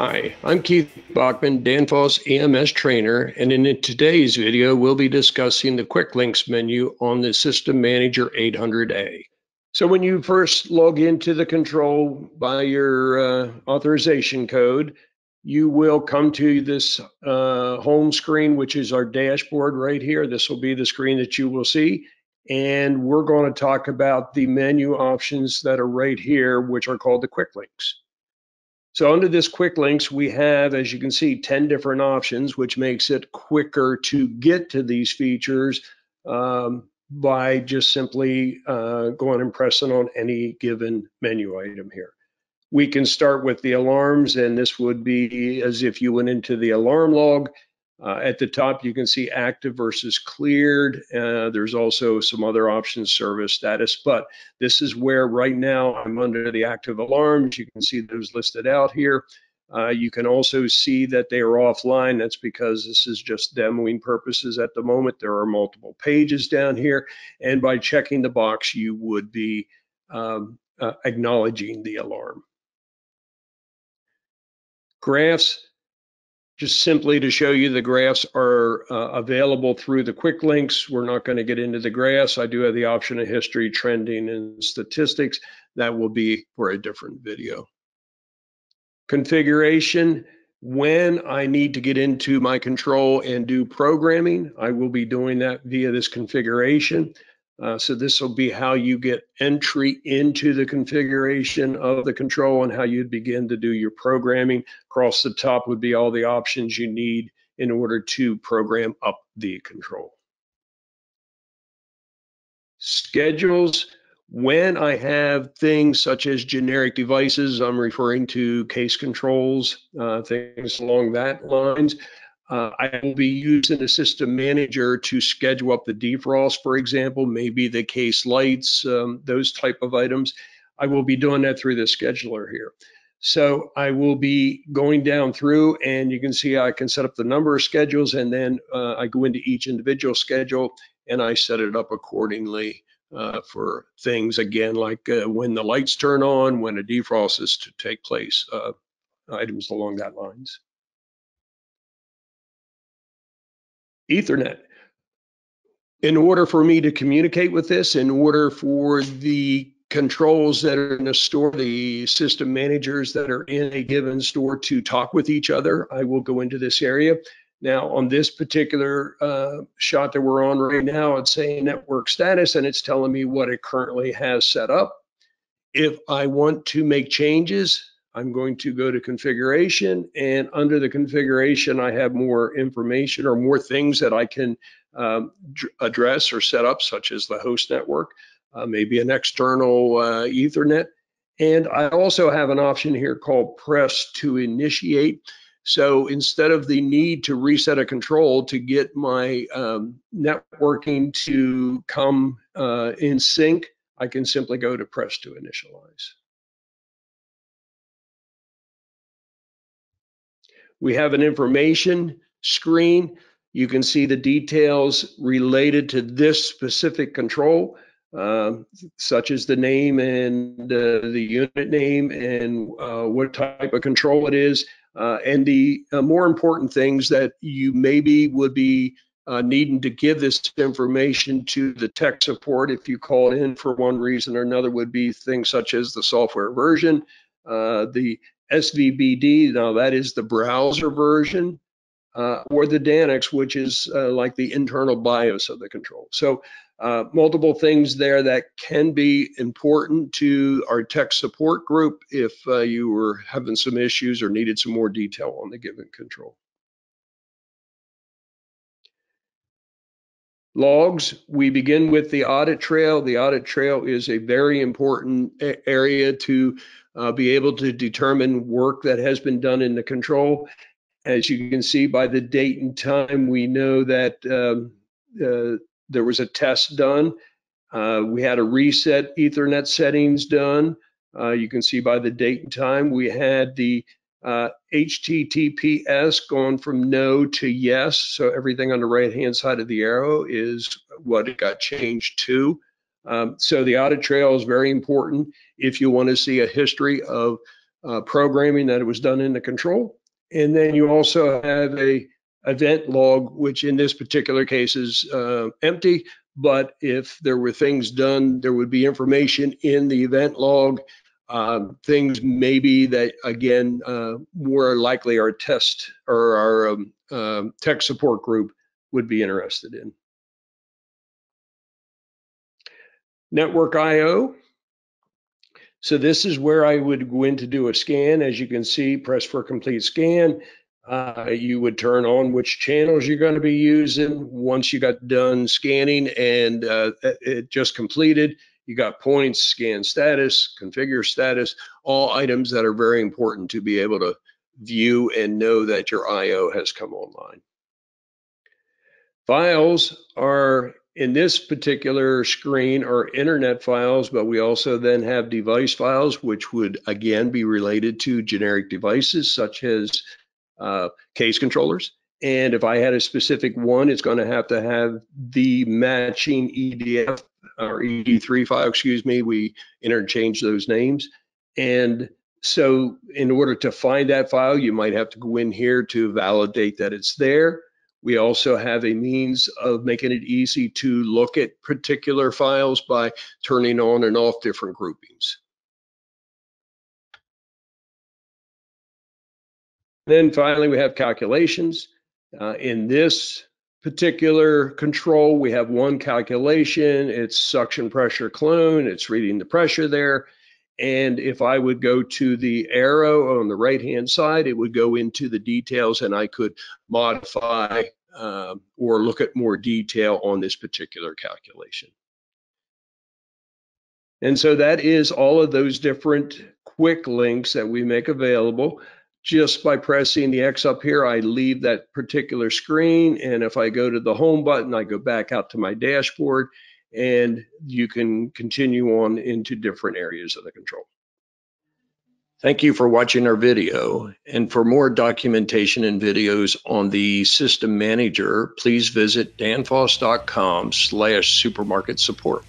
Hi, I'm Keith Bachman, Danfoss EMS trainer, and in today's video, we'll be discussing the Quick Links menu on the System Manager 800A. So when you first log into the control by your uh, authorization code, you will come to this uh, home screen, which is our dashboard right here. This will be the screen that you will see. And we're going to talk about the menu options that are right here, which are called the Quick Links. So under this quick links, we have, as you can see, 10 different options, which makes it quicker to get to these features um, by just simply uh, going and pressing on any given menu item here. We can start with the alarms, and this would be as if you went into the alarm log uh, at the top, you can see active versus cleared. Uh, there's also some other options, service status, but this is where right now I'm under the active alarms. You can see those listed out here. Uh, you can also see that they are offline. That's because this is just demoing purposes at the moment. There are multiple pages down here. And by checking the box, you would be um, uh, acknowledging the alarm. Graphs just simply to show you the graphs are uh, available through the quick links. We're not going to get into the graphs. I do have the option of history, trending, and statistics. That will be for a different video. Configuration. When I need to get into my control and do programming, I will be doing that via this configuration. Uh, so this will be how you get entry into the configuration of the control and how you'd begin to do your programming. Across the top would be all the options you need in order to program up the control. Schedules, when I have things such as generic devices, I'm referring to case controls, uh, things along that lines. Uh, I will be using a system manager to schedule up the defrost, for example, maybe the case lights, um, those type of items. I will be doing that through the scheduler here. So I will be going down through and you can see I can set up the number of schedules and then uh, I go into each individual schedule and I set it up accordingly uh, for things again like uh, when the lights turn on, when a defrost is to take place, uh, items along that lines. Ethernet. In order for me to communicate with this, in order for the controls that are in a store, the system managers that are in a given store to talk with each other, I will go into this area. Now, on this particular uh, shot that we're on right now, it's saying network status and it's telling me what it currently has set up. If I want to make changes, I'm going to go to configuration and under the configuration, I have more information or more things that I can um, address or set up, such as the host network, uh, maybe an external uh, ethernet. And I also have an option here called press to initiate. So instead of the need to reset a control to get my um, networking to come uh, in sync, I can simply go to press to initialize. We have an information screen. You can see the details related to this specific control, uh, such as the name and uh, the unit name and uh, what type of control it is, uh, and the uh, more important things that you maybe would be uh, needing to give this information to the tech support if you call in for one reason or another would be things such as the software version, the SVBD, now that is the browser version, uh, or the DANIX, which is uh, like the internal BIOS of the control. So uh, multiple things there that can be important to our tech support group if uh, you were having some issues or needed some more detail on the given control. Logs, we begin with the audit trail. The audit trail is a very important area to uh, be able to determine work that has been done in the control. As you can see by the date and time, we know that um, uh, there was a test done. Uh, we had a reset Ethernet settings done. Uh, you can see by the date and time, we had the HTTPS uh, gone from no to yes. So everything on the right hand side of the arrow is what it got changed to. Um, so the audit trail is very important if you want to see a history of uh, programming that was done in the control. And then you also have a event log, which in this particular case is uh, empty. But if there were things done, there would be information in the event log. Um, things maybe that again uh, more likely our test or our um, um, tech support group would be interested in. Network IO. So this is where I would go in to do a scan. As you can see, press for complete scan. Uh, you would turn on which channels you're going to be using. Once you got done scanning and uh, it just completed, you got points, scan status, configure status, all items that are very important to be able to view and know that your IO has come online. Files are in this particular screen are internet files, but we also then have device files, which would again be related to generic devices such as uh, case controllers. And if I had a specific one, it's going to have to have the matching EDF or ED3 file, excuse me. We interchange those names. And so in order to find that file, you might have to go in here to validate that it's there. We also have a means of making it easy to look at particular files by turning on and off different groupings. Then finally, we have calculations. Uh, in this particular control, we have one calculation. It's suction pressure clone. It's reading the pressure there. And if I would go to the arrow on the right-hand side, it would go into the details and I could modify um, or look at more detail on this particular calculation. And so that is all of those different quick links that we make available just by pressing the X up here, I leave that particular screen. And if I go to the home button, I go back out to my dashboard and you can continue on into different areas of the control. Thank you for watching our video. And for more documentation and videos on the system manager, please visit danfoss.com slash supermarket support.